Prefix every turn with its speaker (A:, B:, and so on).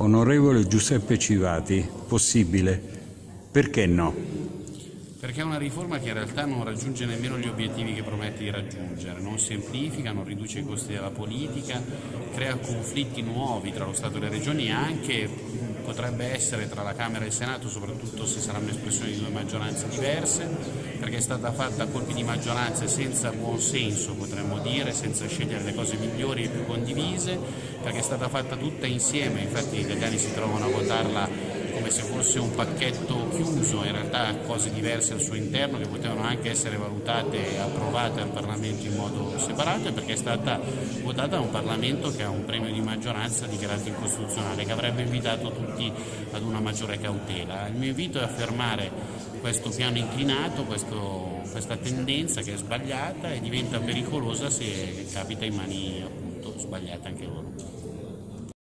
A: Onorevole Giuseppe Civati, possibile? Perché no?
B: Perché è una riforma che in realtà non raggiunge nemmeno gli obiettivi che promette di raggiungere, non semplifica, non riduce i costi della politica, crea conflitti nuovi tra lo Stato e le regioni e anche potrebbe essere tra la Camera e il Senato, soprattutto se sarà un'espressione di due maggioranze diverse, perché è stata fatta a colpi di maggioranze senza buon senso, potremmo dire, senza scegliere le cose migliori e più condivise, perché è stata fatta tutta insieme, infatti gli italiani si trovano a votarla come se fosse un pacchetto chiuso, in realtà cose diverse al suo interno che potevano anche essere valutate e approvate al Parlamento in modo separato perché è stata votata da un Parlamento che ha un premio di maggioranza dichiarato incostituzionale che avrebbe invitato tutti ad una maggiore cautela. Il mio invito è a fermare questo piano inclinato, questo, questa tendenza che è sbagliata e diventa pericolosa se capita in mani appunto sbagliate anche loro.